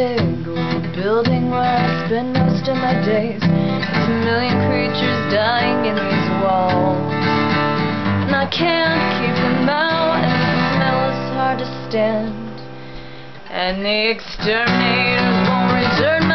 Big old building where I spend most of my days. There's a million creatures dying in these walls. And I can't keep them out, and the smell is hard to stand. And the exterminators won't return